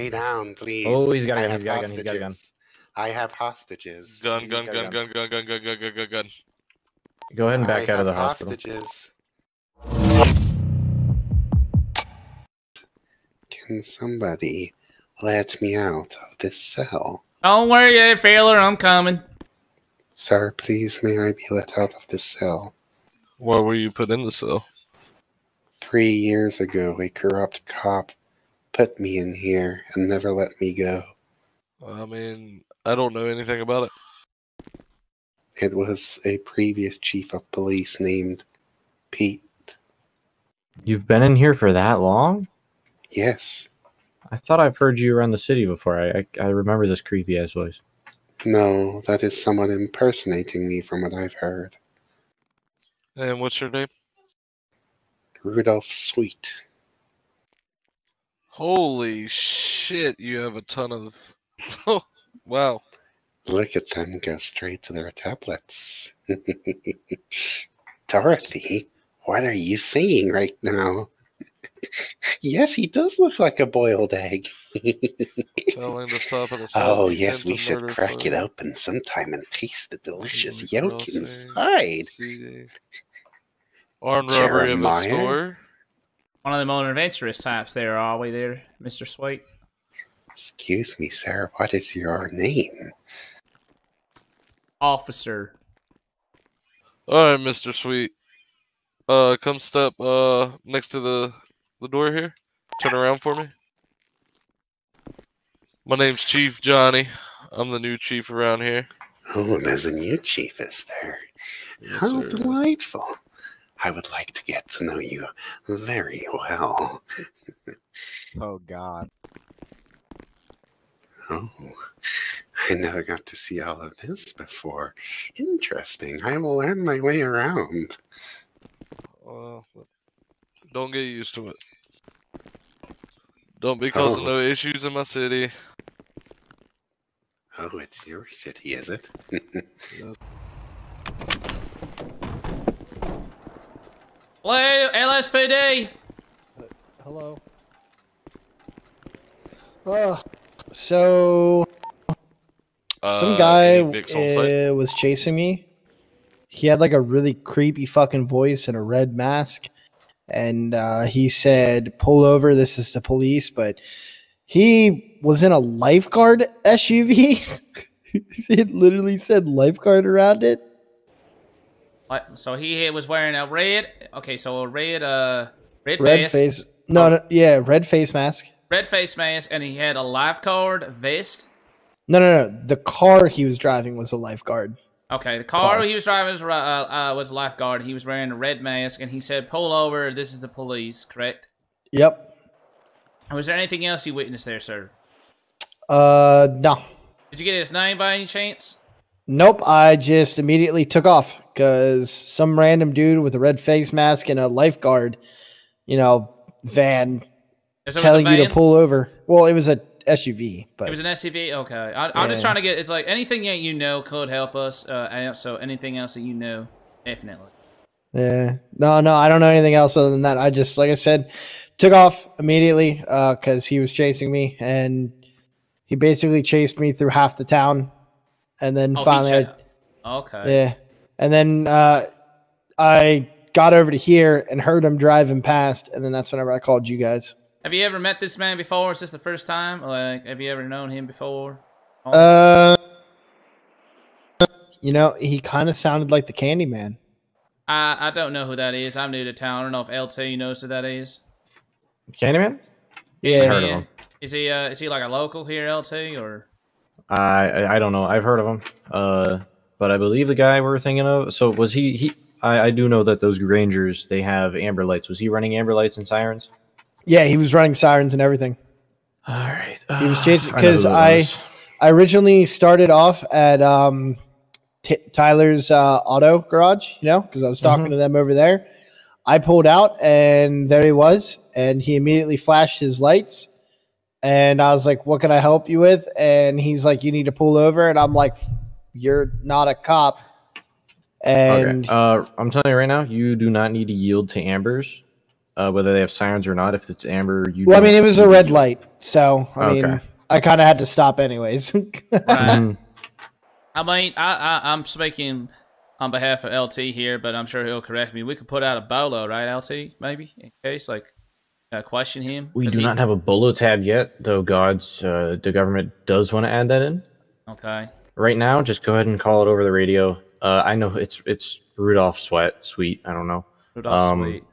Lay down, please. Oh, he's got a I gun, have he's got a gun, he's got a gun. I have hostages. Gun, gun, gun, gun, gun, gun, gun, gun, gun, gun, gun. Go ahead and back I out of the hospital. hostages. Can somebody let me out of this cell? Don't worry there, Failure. I'm coming. Sir, please may I be let out of this cell? Why were you put in the cell? Three years ago, a corrupt cop put me in here and never let me go. I mean, I don't know anything about it. It was a previous chief of police named Pete. You've been in here for that long? Yes. I thought I've heard you around the city before. I I, I remember this creepy ass voice. No, that is someone impersonating me from what I've heard. And what's your name? Rudolph Sweet. Holy shit, you have a ton of. Oh, wow. Look at them go straight to their tablets. Dorothy, what are you saying right now? yes, he does look like a boiled egg. Telling to stop at a oh, yes, we should crack it open sometime and taste the delicious mm, yolk inside. CD. Armed robbery of a store. One of the more adventurous types there, are we there, Mr. Sweet? Excuse me, sir, what is your name? Officer. All right, Mister Sweet. Uh, come step uh next to the the door here. Turn around for me. My name's Chief Johnny. I'm the new chief around here. Oh, there's a new chief, is there? Yes, How sir. delightful. I would like to get to know you very well. Oh God. Oh, I never got to see all of this before. Interesting. I will learn my way around. Uh, don't get used to it. Don't be causing Oh. no issues in my city. Oh, it's your city, is it? Hello, LSPD. Hello. Uh, so some Uh, guy any Vicks on site? uh, was chasing me. He had like a really creepy fucking voice and a red mask, and uh, he said, "Pull over. This is the police." But he was in a lifeguard SUV. it literally said lifeguard around it. So he was wearing a red. Okay, so a red, uh, red, Red vest, face. No, no, yeah, red face mask. red face mask, and he had a lifeguard vest. No, no, no. The car he was driving was a lifeguard. Okay, the car, Car. he was driving was, uh, uh, was a lifeguard. He was wearing a red mask, and he said, "Pull over. This is the police." Correct. Yep. Was there anything else you witnessed there, sir? Uh, no. Did you get his name by any chance? Nope, I just immediately took off because some random dude with a red face mask and a lifeguard, you know, van So it was a telling you to pull over. Well, it was a SUV, but It was an SUV. Okay, I, I'm just trying to get. It's like anything that you know could help us. Uh, so anything else that you know, definitely. yeah, no, no, I don't know anything else other than that. I just, like I said, took off immediately because he was chasing me, and he basically chased me through half the town, and then Oh, finally, I, okay. Yeah. And then uh, I got over to here and heard him driving past, and then that's whenever I called you guys. Have you ever met this man before? Is this the first time? Like, have you ever known him before? Uh, you know, he kind of sounded like the Candyman. I I don't know who that is. I'm new to town. I don't know if LT knows who that is. Candyman? Yeah. I heard of him. Is he uh is he like a local here, LT, or I I- I don't know. I've heard of him. Uh, but I believe the guy we're thinking of. So was he? He. I, I do know that those Grangers they have amber lights. Was he running amber lights and sirens? Yeah, he was running sirens and everything. All right. He was chasing I know who because that I. I originally started off at um, T- Tyler's uh, auto garage, you know, because I was talking Mhm. to them over there. I pulled out, and there he was, and he immediately flashed his lights, and I was like, "What can I help you with?" And he's like, "You need to pull over," and I'm like, "You're not a cop." And okay. Uh, I'm telling you right now, you do not need to yield to ambers. uh, whether they have sirens or not. If it's amber, you. Well, I mean, it was a red do. light, so I mean, I kind of had to stop anyways. Right. Mhm. I mean, I, I I'm speaking on behalf of LT here, but I'm sure he'll correct me. We could put out a bolo, right, LT? Maybe in case like uh, question him. We do he- not have a bolo tab yet, though. God's uh, the government does want to add that in. Okay. Right now, just go ahead and call it over the radio. Uh, I know it's it's Rudolph Sweat, sweet. I don't know. Rudolph Um, Sweet.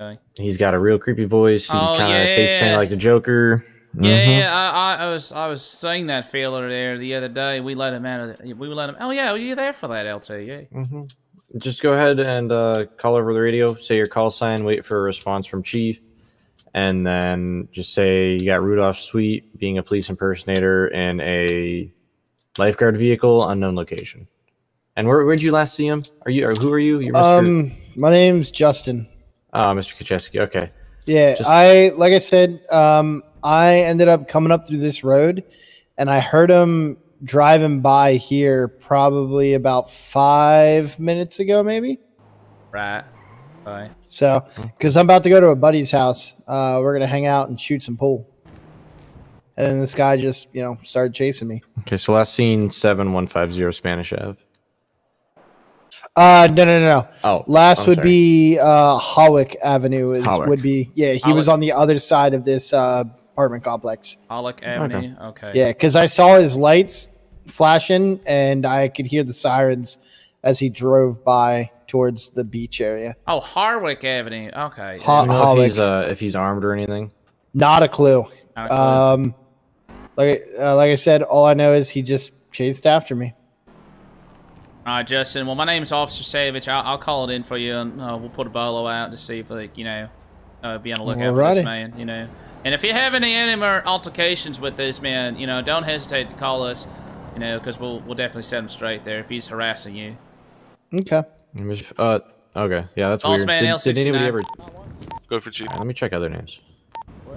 Okay. He's got a real creepy voice. He's Oh, kind of face painted like the Joker. Yeah, Mhm. yeah. I, I, I was I was saying that feeler there the other day. We let him out. Of the, we let him. Oh yeah, were you there for that, LT? Yeah. Mhm. Just go ahead and uh, call over the radio. Say your call sign. Wait for a response from Chief, and then just say you got Rudolph Sweet being a police impersonator in a lifeguard vehicle, unknown location. And where where'd you last see him? Are you or who are you? You're Mr. um, my name's Justin. Ah, Mr. Kacheski. Okay. Yeah, Just- I like I said, um, I ended up coming up through this road, and I heard him driving by here probably about five minutes ago, maybe. Right. Right. So, because I'm about to go to a buddy's house, uh, we're gonna hang out and shoot some pool. And then this guy just, you know, started chasing me. Okay. So last seen seven one five zero Spanish Ave. Uh, no, no, no, no. Oh, Last I'm would sorry. be uh, Hawick Avenue. Is Hawick. would be yeah. He was on the other side of this uh, apartment complex. Pollock Avenue. Okay. Yeah, because I saw his lights flashing and I could hear the sirens as he drove by towards the beach area. Oh, Hawick Avenue. Okay. Ha- Do you know if he's uh, if he's armed or anything? Not a clue. Not a clue. Um, like uh, like I said, all I know is he just chased after me. All right, Justin. Well, my name is Officer Savage. I'll, I'll call it in for you, and uh, we'll put a bolo out to see if, like, you know, uh, be on the lookout for this man. You know, and if you have any any more altercations with this man, you know, don't hesitate to call us. You know, because we'll we'll definitely set him straight there if he's harassing you. Okay. Let Uh, okay. Yeah, that's Boss weird. man, did, did anybody ever? Go for cheap. Alright, let me check other names.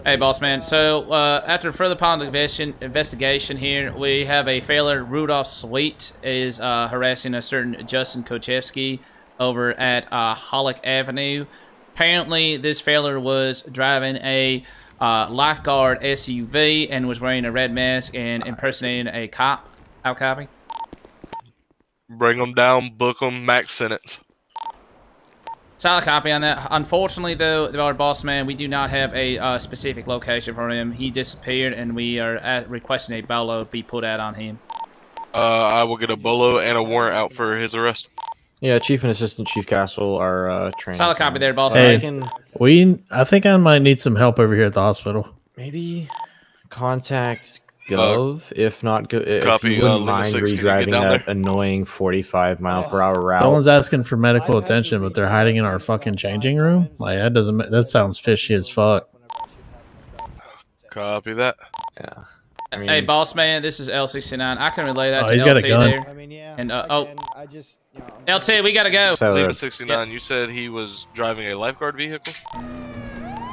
Hey, boss man. So, uh, after further upon investigation, investigation here, we have a failure. Rudolph Sweet is uh, harassing a certain Justin Kochevsky over at uh, Hollick Avenue. Apparently, this failure was driving a uh, lifeguard SUV and was wearing a red mask and impersonating a cop. How copy? Bring them down, book them, max sentence. Solid copy on that. Unfortunately, though, our boss man, we do not have a uh, specific location for him. He disappeared, and we are at, requesting a bolo be put out on him. Uh, I will get a bolo and a warrant out for his arrest. Yeah, Chief and Assistant Chief Castle are uh, trained. Solid copy there, boss Hey. man. We, I think I might need some help over here at the hospital. maybe contact Gov, if not, go, if copy, you uh, wouldn't Lima mind 6, can redriving that there? annoying 45 mile per hour route. No one's asking for medical attention, but they're hiding in our fucking changing room. Like that doesn't. ma- That sounds fishy as fuck. Copy that. yeah. I mean, Hey, boss man, this is L69. I can relay that Oh, to he's LT got a gun. there. I mean, yeah. And, uh, oh. I just, you know, LT, we gotta go. so, Lima uh, 69, you said he was driving a lifeguard vehicle?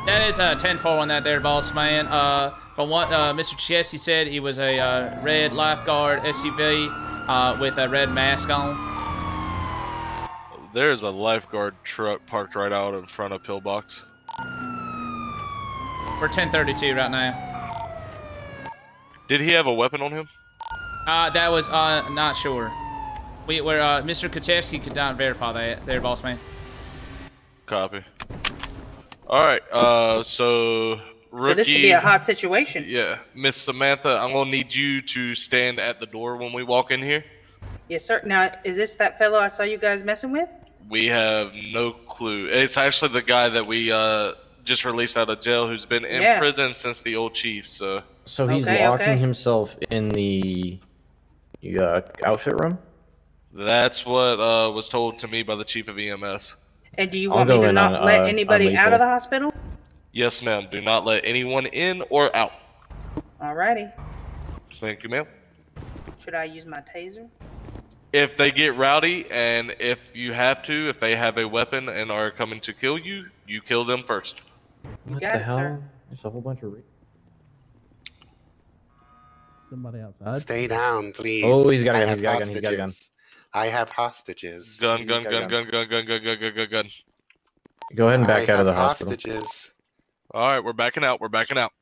That is uh, 10 4 on that there, boss man. Uh, from what uh, Mr. Chefsky said, he was a uh, red lifeguard SUV uh, with a red mask on. There's a lifeguard truck parked right out in front of Pillbox. We're 1032 right now. Did he have a weapon on him? Uh, that was uh, not sure. We were uh, Mr. Kuchevsky could not verify that there, boss man. Copy. All right. Uh, so rookie. So this could be a hot situation. Yeah, Miss Samantha, I'm gonna need you to stand at the door when we walk in here. Yes, sir. Now, is this that fellow I saw you guys messing with? We have no clue. It's actually the guy that we uh just released out of jail who's been in Yeah. prison since the old chief. So so he's Okay, locking okay. himself in the uh, outfit room. that's what uh was told to me by the chief of EMS. And do you I'll want me to not on, let uh, anybody out of the hospital? Yes, ma'am. Do not let anyone in or out. Alrighty. Thank you, ma'am. Should I use my taser? If they get rowdy and if you have to, if they have a weapon and are coming to kill you, you kill them first. What got the it, hell? sir. There's a whole bunch of. Re- Somebody outside. Stay down, please. Oh, he's got a I gun, he's got a gun, he's got a gun. I have hostages. Gun, He's gun, gun, gun, gun, gun, gun, gun, gun, gun, gun. Go ahead and back I out of the have hospital. hostages. All right, we're backing out. We're backing out.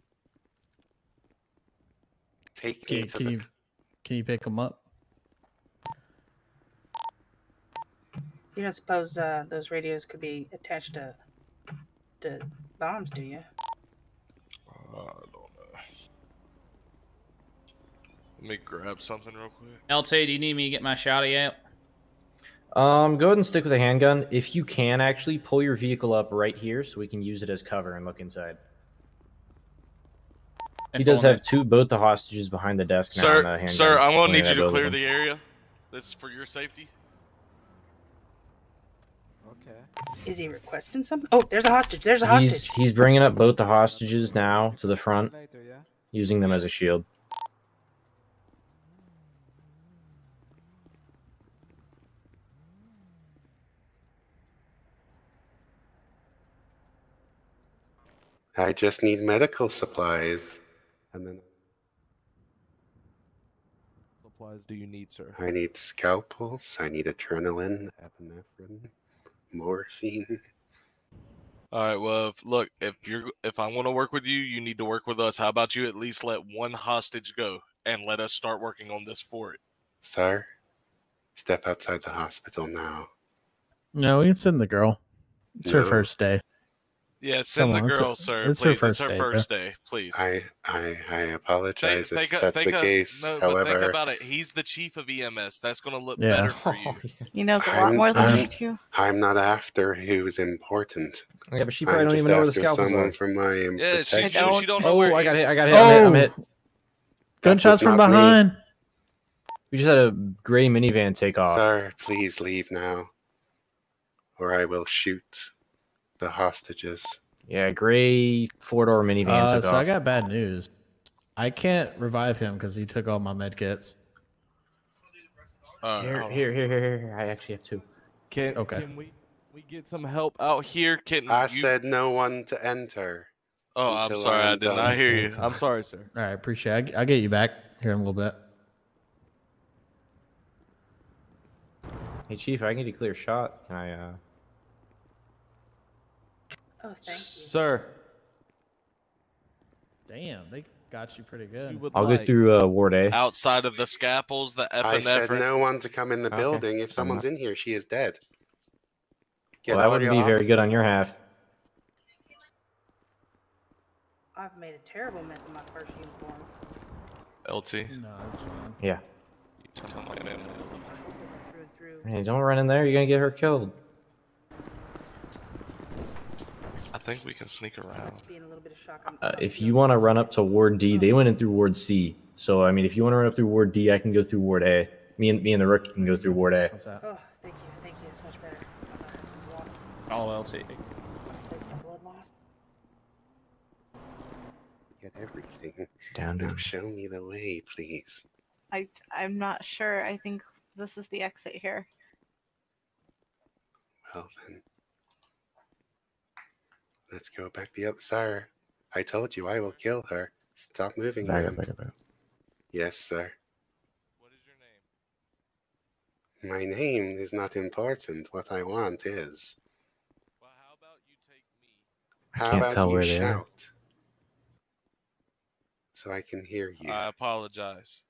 Take Can you, can the you can you pick them up? You don't suppose uh, those radios could be attached to to bombs, do you? Uh, I don't know. Let me grab something real quick. LT, do you need me to get my shotty out? Um, go ahead and stick with a handgun. If you can, actually pull your vehicle up right here so we can use it as cover and look inside. And He does full have two, both the hostages behind the desk now. Sir, and the handgun sir, I'm gonna need you to clear the area. This is for your safety. Okay. Is he requesting something? Oh, there's a hostage. There's a He's hostage. he's bringing up both the hostages now to the front, using them as a shield. I just need medical supplies. And then supplies do you need, sir? I need scalpels. I need adrenaline, epinephrine, morphine. All right. Well, if, look, if you're if I want to work with you, you need to work with us. How about you at least let one hostage go and let us start working on this for it? Sir, step outside the hospital now. No, we can send the girl. It's her first day. Yeah, send Come the on, it's- girl, sir. it's her first it's her day, first day. Please. I I I apologize Think, think, if that's think the of- case. no, but think However, about it. He's the chief of EMS. That's going to look Yeah. better for you. He knows a lot I'm- more than I'm- me too. I'm not after who's important. Yeah, but she probably I'm don't just even know where the after scalpels someone from my Yeah, she, protection. she, don't- she don't know Oh, where. I got hit! I got hit! I'm oh! hit! I'm hit. Gunshots from not me. behind. We just had a gray minivan take off. Sir, please leave now, or I will shoot the hostages. Yeah, gray four door minivan Uh, so off. I got bad news. I can't revive him because he took all my med kits. All right, Here, here, here, here, here, here. I actually have two. Can Okay. Can we we get some help out? out here. Can I you- said no one to enter. Oh, I'm sorry. I I'm did not done. hear you. I'm sorry, sir. All right, appreciate. it. I- I'll get you back here in a little bit. Hey, Chief, I can get you a clear shot. Can I? uh Oh, thank you. Sir, Damn, they got you pretty good. would I'll like, go through uh, Ward A. Outside of the scalpels, the I said no one to come in the Okay. building. If someone's in here, she is dead. Get Well, that wouldn't your be very good on your half. I've made a terrible mess of my first uniform. LT. No, it's fine. Yeah. You tell my family. Through. Hey, don't run in there. You're gonna get her killed. I think we can sneak around. Be in a little bit of shock. I'm- Uh, if you want to run up to Ward D, they went in through Ward C. So I mean, if you want to run up through Ward D, I can go through Ward A. Me and me and the rookie can go through Ward A. What's that? Oh, thank you, thank you. It's much better. I'm gonna have some water. All LT. Take my blood loss. Get everything. Down. Now show me the way, please. I I'm not sure. I think this is the exit here. Well then, let's go back the other side. I told you I will kill her. Stop moving, Back ma'am. up, back up, back up. Yes, sir. What is your name? My name is not important. What I want is. Well, how about you take me? How can't about tell you where they are. shout? So I can hear you. I apologize.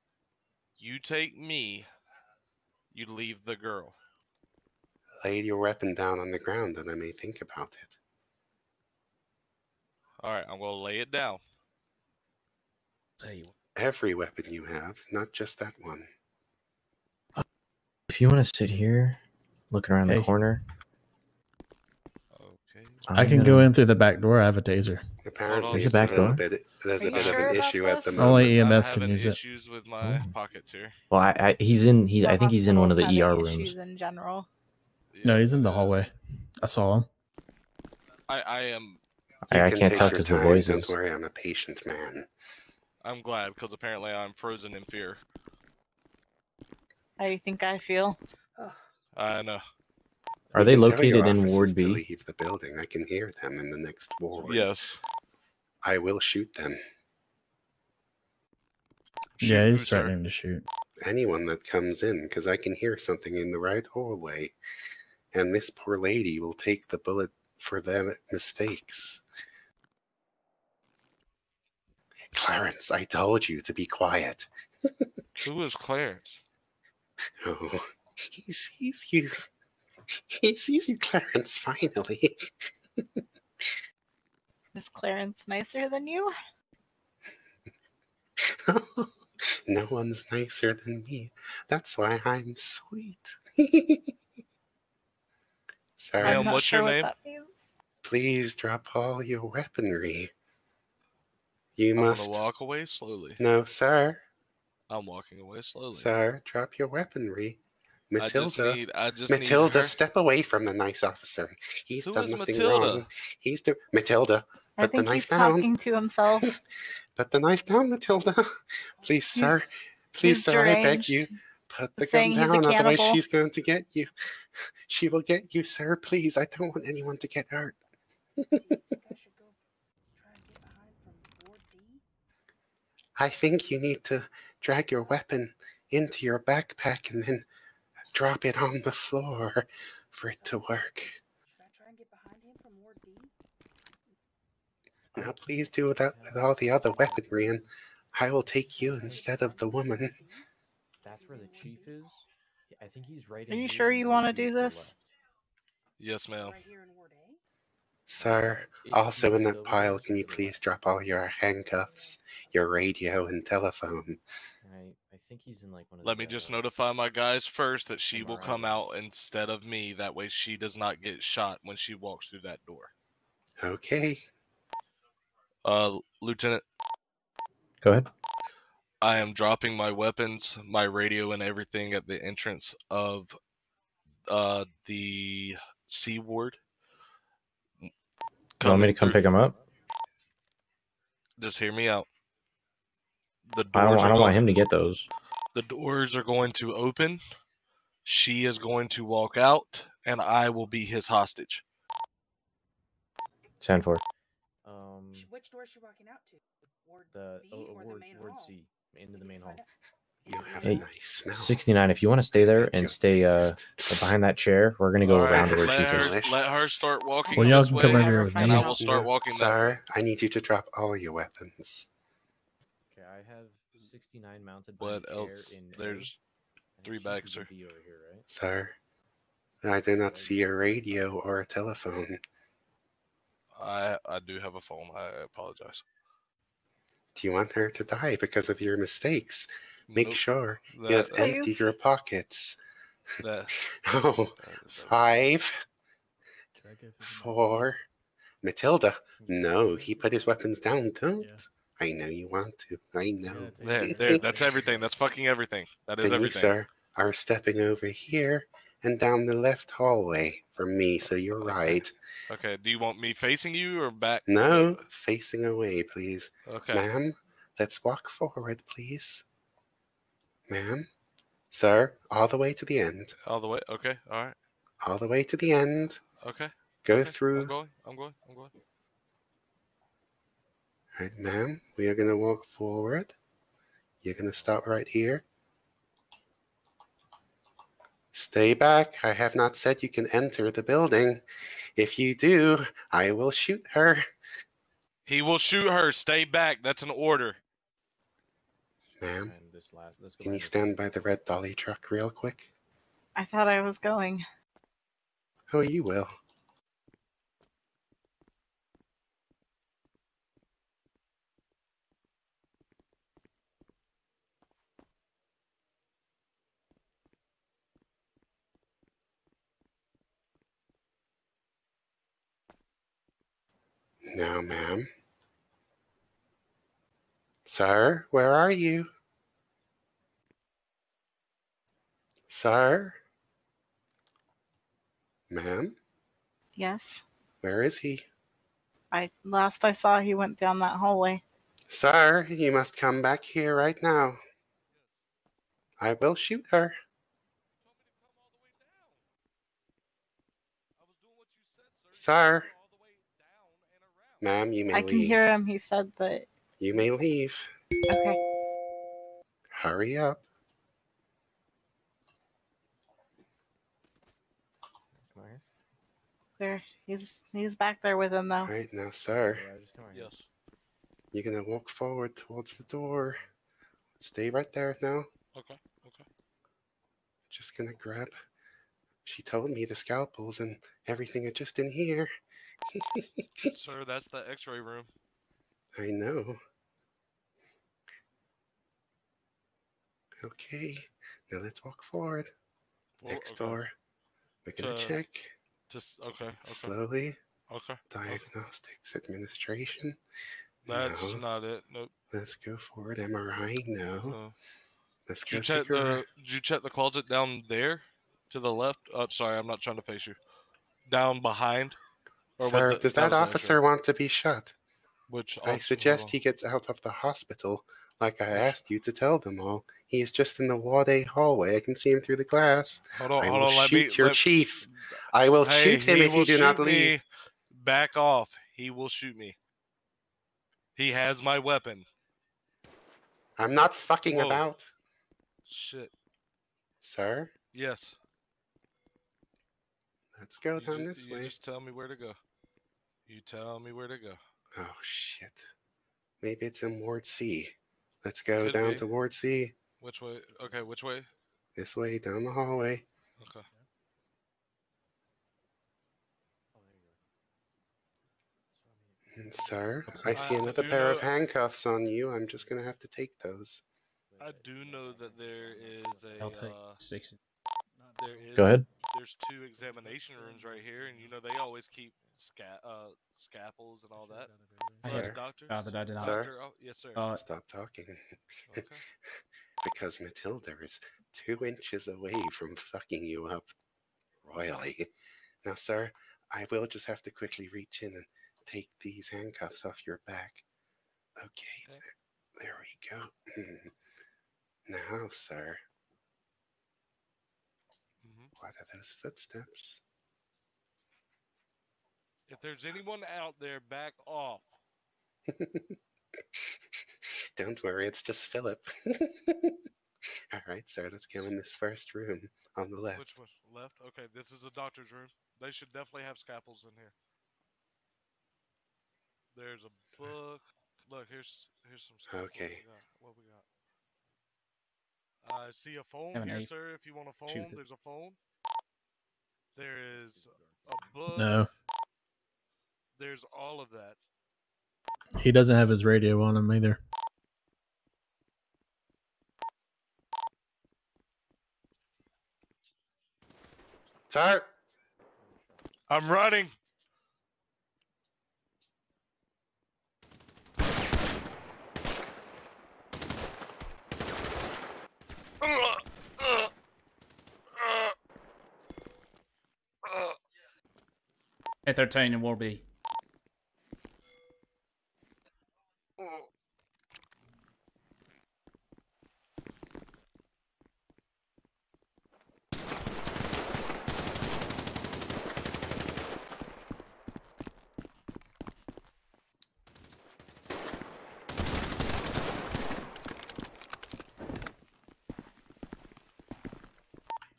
You take me. You leave the girl. Lay your weapon down on the ground and I may think about it. All right, I'm gonna lay it down. Tell you what. Every weapon you have, not just that one. If you want to sit here, looking around the corner, Okay. I I'm can go in through the back door. I have a taser. Apparently, There's a back a door? bit. There's Are a bit sure of an about issue at the moment. Only EMS can having use it. issues with my Oh. pockets here. Well, I, I he's in. He's. The I think he's in one of the ER rooms. issues in general. No, he's in the hallway. I saw him. I, I am. I, I can can't take tell your because the voices. Don't worry, I'm a patient man. I'm glad because apparently I'm frozen in fear. I think I feel. I know. Are You they can tell your located in Ward to B? leave the building. I can hear them in the next ward. Yes. I will shoot them. yeah, Shoot he's who, threatening to shoot. Anyone that comes in, because I can hear something in the right hallway, and this poor lady will take the bullet for their mistakes. Clarence, I told you to be quiet. Who is Clarence? Oh, he sees you. He sees you, Clarence, finally. Is Clarence nicer than you? no one's nicer than me. That's why I'm sweet. Sir, Ma'am, I'm not what's sure your what name? that means. please drop all your weaponry. You I'm must. walk away slowly. No, sir. I'm walking away slowly. Sir, drop your weaponry. I just Matilda. need. I just Matilda, need step away from the nice officer. He's Who done is nothing Matilda? wrong. He's do- Matilda. I Put the think he's knife down. talking to himself. Put the knife down, Matilda. Please, sir. Please, he's sir, I beg you. Put the gun saying he's a down, otherwise she's going to get you. She will get you, sir. Please, I don't want anyone to get hurt. I should go try and get behind from Ward D. I think you need to drag your weapon into your backpack and then drop it on the floor for it to work. Should I try and get behind him from Ward D? Now, please do that with all the other weaponry, and I will take you instead of the woman. That's where the chief is. I think he's right. Are you sure you want to do this? Yes, ma'am. Right here in Ward A? Sir, also in that pile, can you please drop all your handcuffs, your radio, and telephone? I, I think he's in like one of. Let the, me just uh, notify my guys first that she Am will come out instead of me. That way, she does not get shot when she walks through that door. Okay. Uh, Lieutenant, Go ahead. I am dropping my weapons, my radio, and everything at the entrance of uh the C ward. You want me to come through- pick him up? Just hear me out. The I doors don't. I don't want him to get those. The doors are going to open. She is going to walk out, and I will be his hostage. Stand for. Um, Which door is she walking out to? Ward the B oh, or ward, the main ward hall? C into the main hall. Find out. You have Hey, a nice smell. 69. If you want to stay there and stay uh behind that chair, we're gonna go All right, around to where let chief her, is. Let her start walking Well, y'all this can come way, over here with and. I will start No, walking. Sir, I need you to drop all your weapons. Okay, I have 69 mounted. What behind a chair else? in There's and three chief bags, sir. over here, right? Sir, I do not see a radio or a telephone. I I do have a phone. I apologize. Do you want her to die because of your mistakes? Make Nope, sure you have Please. emptied your pockets. that- Oh, five, Check if it's- four. Matilda, no, he put his weapons down. Don't. Yeah. I know you want to. I know. Yeah, There, there. That's everything. That's fucking everything. That is Then you, sir, are stepping over here and down the left hallway from me, so you're right. Okay. Do you want me facing you or back? No, facing away, please. Okay. Ma'am, let's walk forward, please. Ma'am, sir, all the way to the end. All the way. Okay. All right. All the way to the end. Okay. Go okay. I'm through. going. I'm going. I'm going. Right, ma'am, we are going to walk forward. You're going to start right here. Stay back. I have not said you can enter the building. If you do, I will shoot her. He will shoot her. Stay back. That's an order. Ma'am, And this last, let's go can you stand by the red dolly truck real quick? I thought I was going. Oh, you will. Now, ma'am. Sir, where are you? Sir? Ma'am, Yes. where is he? I last I saw he went down that hallway. Sir, you must come back here right now. I will shoot her. Sir. Ma'am, you may I leave. can hear him. He said that. You may leave. Okay. Hurry up. Come on here. Where? He's he's back there with him though. All right, now, sir, Yes. you're gonna walk forward towards the door. Stay right there now. Okay. Okay. Just gonna grab. She told me the scalpels and everything are just in here. Sir, that's the X-ray room. I know. Okay, now let's walk forward. Well, Next okay. door. We're gonna To- check Just okay. Okay. slowly. Okay. okay. Diagnostics administration. That's No. not it. Nope. Let's go forward. MRI. No. Uh, Let's did go you check the? Did you check the closet down there, to the left? Oh, sorry, I'm not trying to face you. Down behind. Or Sir, does that that officer want to be shot? Which I suggest he gets out of the hospital, like I asked you to tell them all. He is just in the Ward A hallway. I can see him through the glass. Hold on, I hold will on. Let shoot me. your let- chief. I will Hey, shoot him if you do not leave. Back off. He will shoot me. He has my weapon. I'm not fucking Whoa. about, Shit. sir. Yes. Let's go You down this you way. just tell me where to go. You tell me where to go. Oh shit. Maybe it's in Ward C. Let's go Could down be. toward C. Which way? Okay, which way? This way, down the hallway. Okay. And sir, I see another do pair of handcuffs on you. I'm just gonna have to take those. I do know that there is a. I'll take uh, six. There is, Go ahead. There's two examination rooms right here, and you know they always keep sca- uh, scalpels and all that. I Sir. had- doctor. uh, I did not. Sir? Oh, yes, sir. Uh, Stop talking. okay. because Matilda is two inches away from fucking you up royally. Now, sir, I will just have to quickly reach in and take these handcuffs off your back. Okay, Okay. there we go. Now, sir, what are those footsteps? If there's anyone out there, back off. Don't worry, it's just Philip. All right, sir, let's go in this first room on the left. Which one? Left. Okay, this is a doctor's room. They should definitely have scalpels in here. There's a book. Look, here's here's some. Stuff. Okay. What we got? What we got? I see a phone Have here, eight. sir. If you want a phone, Choose there's a phone. There is a book. No, There's all of that. he doesn't have his radio on him either. Sir, I'm running. At 13 and Ward B.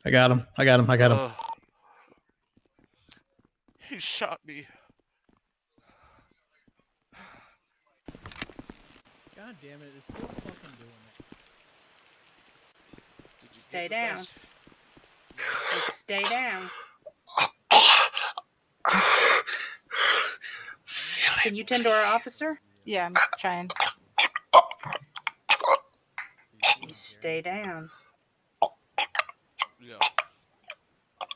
I got him. I got him. I got him. Uh, he shot me. God damn it! It's still fucking doing it. Did you Stay down. best? Just stay down. Can you tend to our officer? Yeah, I'm trying. You stay down. Yeah.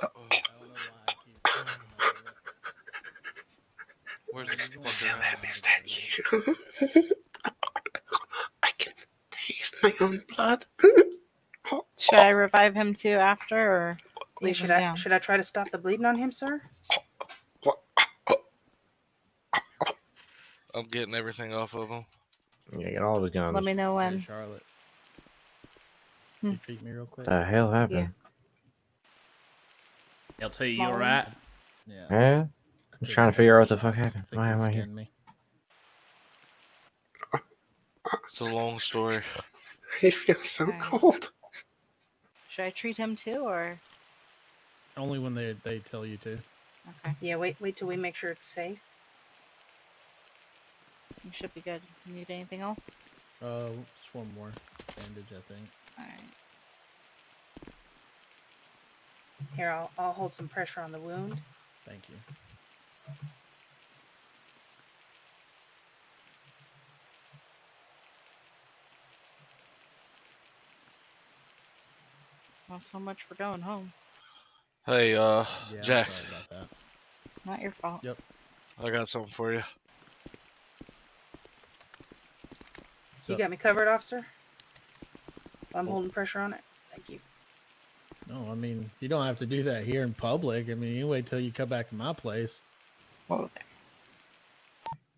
Oh, Where's this fucker at? is that you? I can taste my own blood. Should I revive him too after, or Yeah, should I down? should I try to stop the bleeding on him, sir? I'm getting everything off of him. Yeah, get all of his guns. Let me know Hey, when. Charlotte. Hmm. You treat me real quick? the hell happened? LT, you Small alright? ones? Yeah. Yeah. I'm trying to figure out what the fuck happened. Why am I here? me. It's a long story. I feel so Okay. cold. Should I treat him too, or Only when they they tell you to. Okay, Yeah, wait, wait till we make sure it's safe. you should be good. You need anything else? Uh, just one more bandage, I think. All right. Here, I'll, I'll hold some pressure on the wound. Thank you. Well, so much for going home. Hey, uh, Yeah, Jax, sorry about that. Not your fault. Yep. I got something for you. So, you got me covered, officer? I'm Oh. holding pressure on it. Thank you. no, I mean, you don't have to do that here in public. I mean, you wait till you come back to my place. Whoa.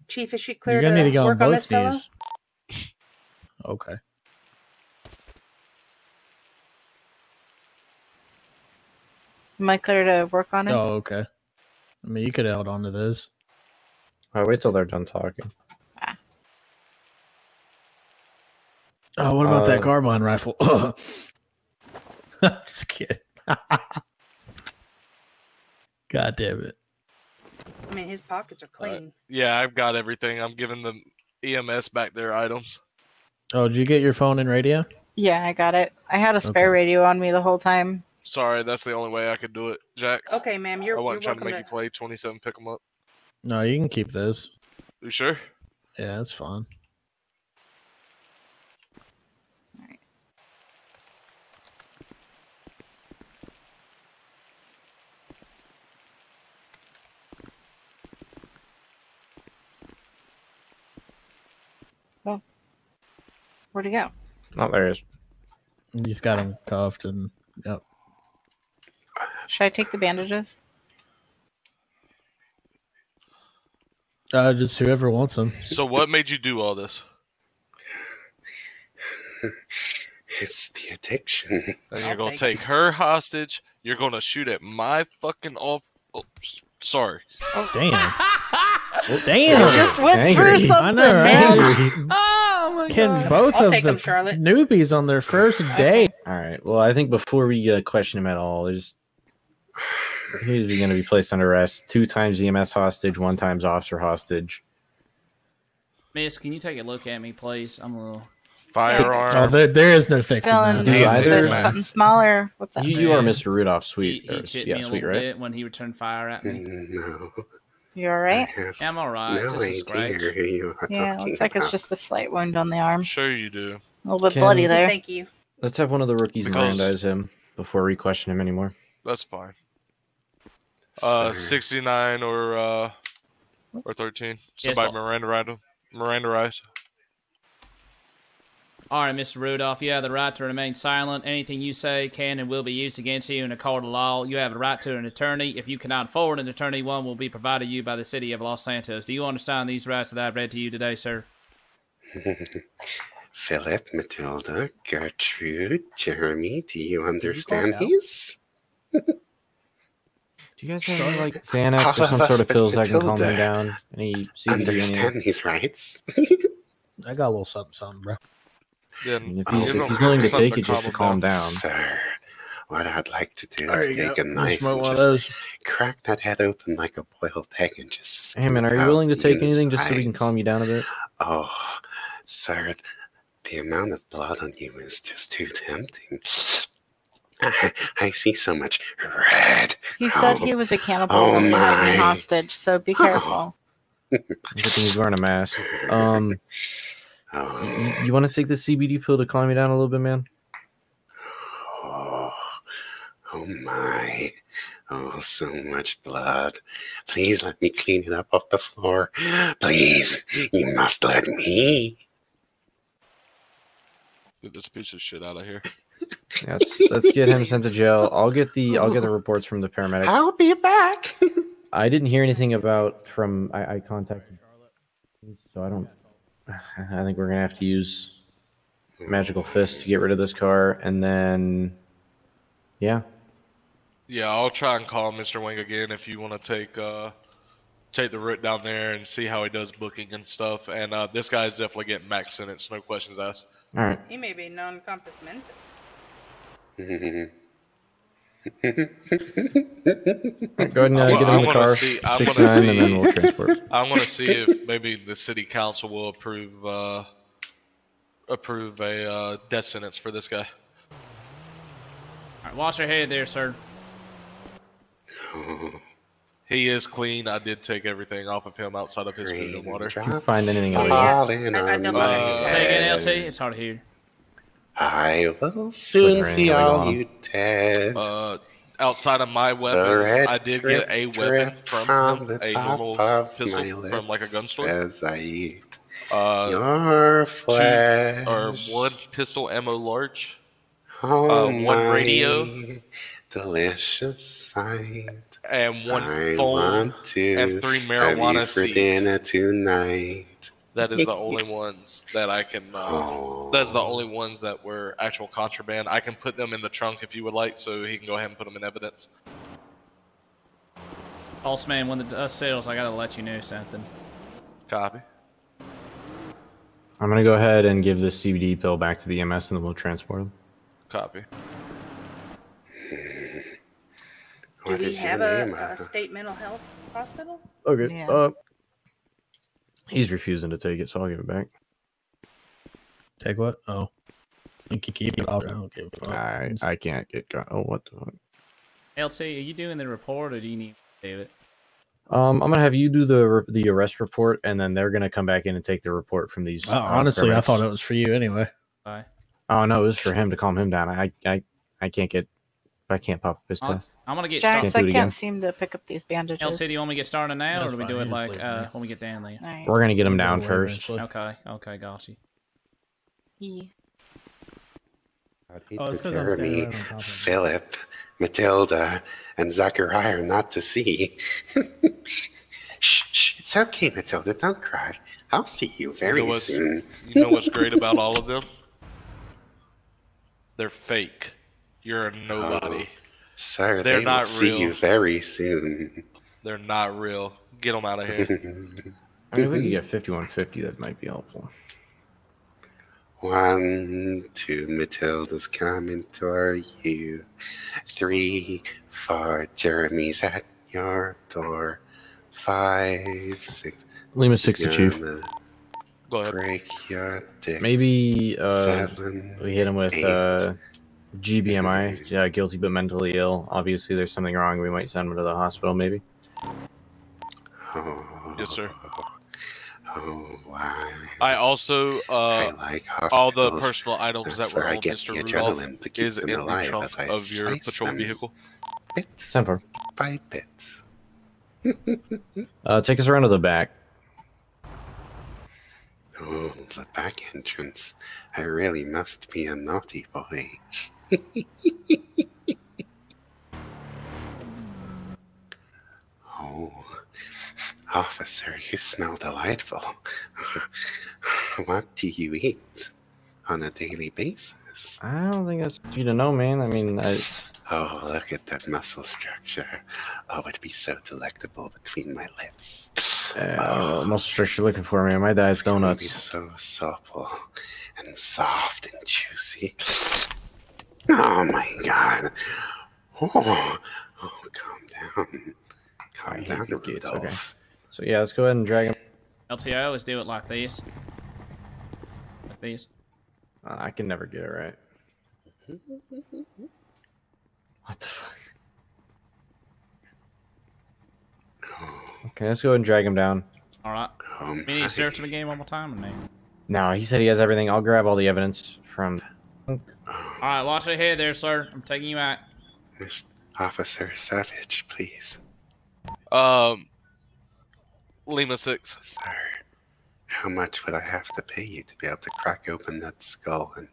Chief, is she You're clear gonna to need to go on work on this both fellow? knees. Okay. Am I clear to work on it? Oh, okay. I mean, you could have held on to those. All right, wait till they're done talking. Ah. Oh, what about that Uh, carbine rifle? I'm just kidding. God damn it. I mean, his pockets are All right. clean. Yeah, I've got everything. I'm giving the EMS back their items. Oh, did you get your phone and radio? Yeah, I got it. I had a spare Okay. radio on me the whole time. Sorry, that's the only way I could do it, Jax. Okay, ma'am, you're, I you're wasn't trying to make to. you play 27 pick 'em up. No, you can keep those. You sure? Yeah, that's fine. Where'd he go? Oh, there it is. You just got him cuffed and yep. Should I take the bandages? Uh, just whoever wants them. So what made you do all this? It's the addiction. And you're gonna take take her hostage. You're gonna shoot at my fucking off. Oh, s- sorry. Damn. You Damn. just went angry. through I something, know, man. angry. Oh my both I'll of the the 'em, Charlotte. newbies on their first day? All right. Well, I think before we uh, question him at all, there's he's going to be placed under arrest. Two times EMS hostage, one times officer hostage. Miss, can you take a look at me, please? I'm a little. Oh, Firearm. there, there is no fixing Feeling that. Dude, is either- it something smaller? What's that? You, you are. Mr. Rudolph, sweet. he or- yeah, me a sweet, little right? bit when he returned fire at me. No, You I alright? Yeah, I'm alright. It's no just a idea scratch. who you are Yeah, talking looks like it's just a slight wound on the arm. Sure you do. A little bit Can- bloody there. Thank you. Let's have one of the rookies Because- Mirandize him before we question him anymore. That's fine. Uh, Sir, 69 or uh, or 13. Somebody boss. Miranda Miranda Miranda rights. All right, Mr. Rudolph, you have the right to remain silent. Anything you say can and will be used against you in a court of law. You have the right to an attorney. If you cannot afford an attorney, one will be provided you by the city of Los Santos. Do you understand these rights that I've read to you today, sir? Philip, Matilda, Gertrude, Jeremy, do you understand out? these? Do you guys have any, like Xanax All or some sort of but pills that can calm me down? Any CBD? Any, Understand these rights? I got a little something, something, bro. Then if Oh, he's, if he's willing to take it just to calm down. Sir, what I'd like to do There is you take go. a knife and just those. crack that head open like a boiled egg and just. Hey man, are you willing to the take anything just so we can calm you down a bit? Oh, sir, the amount of blood on you is just too tempting. I see so much red. He said Oh, he was a cannibal oh when he my. hostage, so be careful. Good thing he's wearing a mask. Um, Oh, you, you want to take the CBD pill to calm you down a little bit, man? oh, oh my. Oh, so much blood. Please let me clean it up off the floor. Please, you must let me. get this piece of shit out of here. Yeah, let's let's get him sent to jail. I'll get the I'll get the reports from the paramedic. I'll be back. I didn't hear anything about from I, I contacted, so I don't. I think we're gonna have to use magical fist to get rid of this car, and then, yeah, Yeah, I'll try and call Mr. Wing again if you want to take uh take the route down there and see how he does booking and stuff. And uh, this guy's definitely getting max sentence, no questions asked. all right. He may be non compos mentis. Alright, go ahead and uh, I get in the wanna car. see- I Six wanna nine, and then see- we'll transport. I want to see if maybe the city council will approve uh, approve a uh, death sentence for this guy. All right, watch your head there, sir. He is clean. I did take everything off of him outside of his food and water. Can find anything else? Falling I- I on don't my Uh, Say again, head. LT. It's hard to hear. I will soon see all on. you dead. Uh, outside of my the weapons, I did get a weapon from him, the a top little of pistol my from like a gun store. as I eat Uh, your two- or one pistol ammo large. Oh, uh, one radio. Delicious sight. and one I phone want to and three have marijuana you for seeds. dinner tonight. That is the only ones that I can. Uh, Oh. That's the only ones that were actual contraband. I can put them in the trunk if you would like, so he can go ahead and put them in evidence. Also, man, when the dust settles, I gotta let you know something. Copy. I'm gonna go ahead and give this CBD pill back to the EMS, and then we'll transport him. Copy. Do we have a, a state mental health hospital? Okay. Yeah. Uh, he's refusing to take it, so I'll give it back. Take what? Oh. You can keep it. I don't give a fuck. I I can't get. Go- oh, what the fuck? LT, are you doing the report, or do you need to do it? Um, I'm gonna have you do the the arrest report, and then they're gonna come back in and take the report from these. Well, uh, honestly, I thought it was for you anyway. Bye. Oh no, it was for him to calm him down. I I I can't get. I can't pop up his I'll- test. I'm gonna get Jax, started. I can't again. seem to pick up these bandages. LT, do you want me to get started now, That's or do we do it like uh, me. when we get down there? Alright. We're gonna get him Go down first. Okay, okay, got you. He- Oh, it's 'cause I'm Jeremy, right on top of it. Philip, Matilda, and Zachariah are not to see. shh, shh, it's okay, Matilda. Don't cry. I'll see you very know soon. You know what's great about all of them? They're fake. You're a nobody. Sir, They're they not will see you very soon. They're not real. Get them out of here. I mean, if we could get 5150, that might be helpful. One, two, Matilda's coming toward you. Three, four, Jeremy's at your door. Five, six, Lima 60 chief. gonna Go ahead. break your dick. Maybe uh, Seven, we hit him with eight. uh, GBMI, yeah, guilty but mentally ill. Obviously, there's something wrong. We might send him to the hospital, maybe. Oh, Yes, sir. Oh, why? I also uh, I like all the personal items That's that were where I on get Mr. the Rudolph adrenaline to keep is them in the alive trunk I of your patrol them vehicle. bit Ten four. by bit. Uh, take us around to the back. Oh, the back entrance. I really must be a naughty boy. oh, officer, you smell delightful. what do you eat on a daily basis? I don't think that's for you to know, man. I mean, I, Oh, look at that muscle structure. Oh, it'd be so delectable between my lips. uh, I don't know what muscle structure you're looking for, man. My diet's It's gonna be donuts. so supple and soft and juicy. Oh my god. Oh, oh calm down. Calm I down, these gates, Rudolph. okay. So yeah, let's go ahead and drag him. LT, I always do it like this. Like this. Uh, I can never get it right. What the fuck? Okay, let's go ahead and drag him down. All right. Oh We need to search the game one more time, or no? No, he said he has everything. I'll grab all the evidence from. All right, watch your head there, sir. I'm taking you out. Miss Officer Savage, please. Um, Lima six. Sir, how much would I have to pay you to be able to crack open that skull and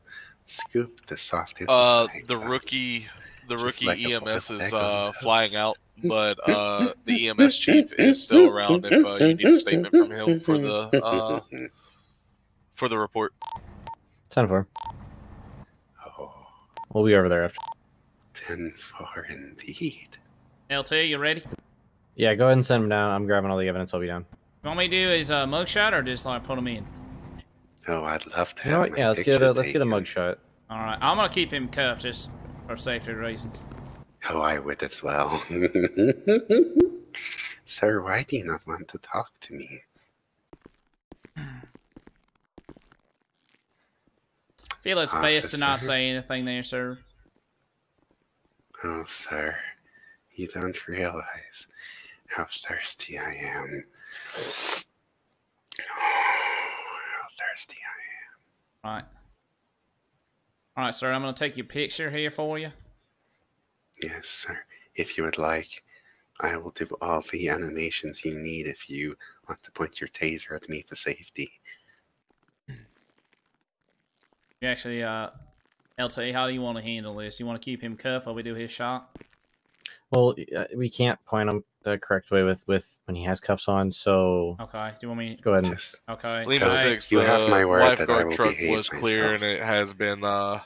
scoop the soft Uh, the out? rookie, the Just rookie like EMS is uh flying out, but uh the EMS chief is still around if uh, you need a statement from him for the uh for the report. Ten four. We'll be over there after. 10 4 indeed. LT, you ready? Yeah, go ahead and send him down. I'm grabbing all the evidence. I'll be down. You want me to do is a uh, mugshot or just like put him in? Oh, I'd love to You know have Yeah, let's get a let's get a taken. mug shot. All right, I'm gonna keep him cuffed just for safety reasons. Oh, I would as well. Sir, why do you not want to talk to me? Feel it's ah, best to not say anything there, sir. Oh, sir, you don't realize how thirsty I am. How thirsty I am. Right. All right, sir. I'm gonna take your picture here for you. Yes, sir. If you would like, I will do all the animations you need if you want to point your taser at me for safety. You actually, uh, LT, how do you want to handle this? You want to keep him cuffed while we do his shot? Well, uh, we can't point him the correct way with with when he has cuffs on. So Okay. Do you want me? go ahead and Just Okay. Lima Six, you the have my word that I lifeguard will truck behave was clear, and it has been. uh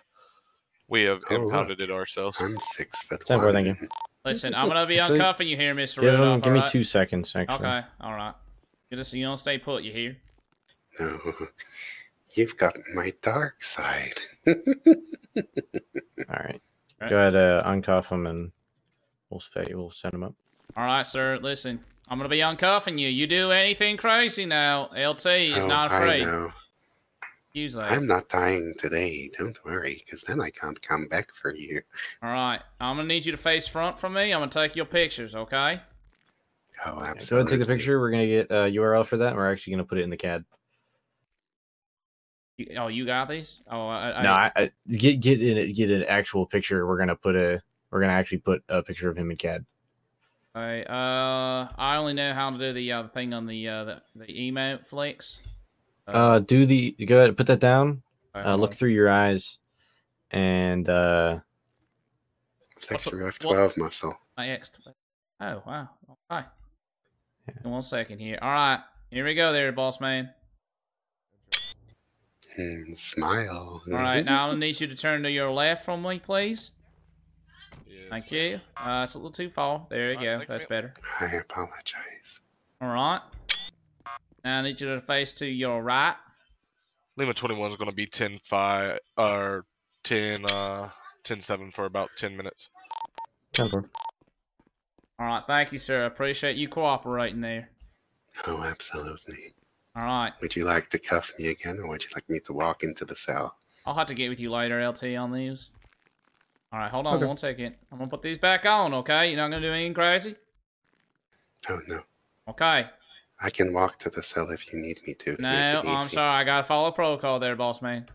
We have Oh, impounded look. it ourselves. I'm six foot Ten four, one. thank you. Listen, I'm gonna be Actually, uncuffing you here, Mister give him Rudolph. give me alright? two seconds. Actually, Okay. All right. You just you don't stay put. You hear? No, you've got my dark side. all right. Right. Go ahead, uh, uncuff him, and we'll say we'll send him up. All right, sir. Listen, I'm gonna be uncuffing you. You do anything crazy now, LT is Oh, not I afraid. know. Usually. I'm not dying today. Don't worry, because then I can't come back for you. All right. I'm gonna need you to face front from me. I'm gonna take your pictures. Okay? Oh, Yeah, go ahead take the picture. We're gonna get a URL for that. And we're actually gonna put it in the CAD. You, oh, you got these? Oh, I, I, no, I, I get get in get an actual picture. We're gonna put a we're gonna actually put a picture of him and CAD. I, uh, I only know how to do the uh, thing on the uh, the, the emote flicks. Uh, do the go ahead, put that down. Okay, Uh, look through your eyes, and uh, Thanks for your F12 muscle. My X. Oh wow. Okay. In one second here. All right. Here we go, there, boss man. Hmm, smile. All right. Now I'm gonna need you to turn to your left from me, please. Yes. Thank you. Uh, it's a little too far. There you All right, go. thank That's better. I apologize. All right. Now I need you to face to your right. Lima 21 is going to be 10 5 or 10 uh 10 7 for about 10 minutes. ten four. All right. Thank you, sir. I appreciate you cooperating there. Oh, absolutely. All right. Would you like to cuff me again, or would you like me to walk into the cell? I'll have to get with you later, LT, on these. All right. Hold on Okay. one second. I'm gonna put these back on. Okay. You're not gonna do anything crazy. Oh, no. Okay. I can walk to the cell if you need me to. to No, I'm sorry. I gotta follow protocol there, boss man.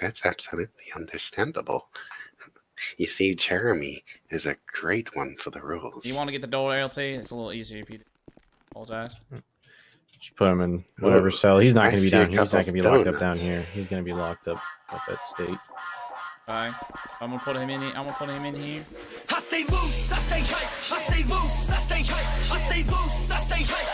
That's absolutely understandable. You see, Jeremy is a great one for the rules. You want to get the door, LT? It's a little easier if you do. Apologize. Mm. Just put him in whatever Oh, cell. He's not gonna be see down here. He's not gonna be locked up down here. He's gonna be locked up up at state. Okay. I'm gonna put him in. Here. I'm gonna put him in here. I stay loose, I stay hype. I stay loose, I stay hype. I stay loose, I stay hype.